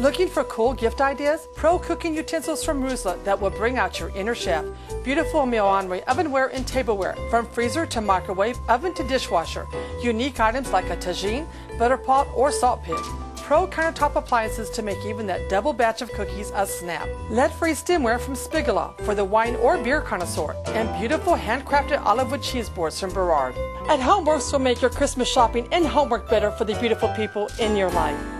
Looking for cool gift ideas? Pro cooking utensils from Rosle that will bring out your inner chef. Beautiful meal ovenware and tableware, from freezer to microwave, oven to dishwasher. Unique items like a tagine, butter pot, or salt pig. Pro countertop appliances to make even that double batch of cookies a snap. Lead-free stemware from Spiegelau for the wine or beer connoisseur. And beautiful handcrafted olive wood cheese boards from Berard. At HomeWerks will make your Christmas shopping and homework better for the beautiful people in your life.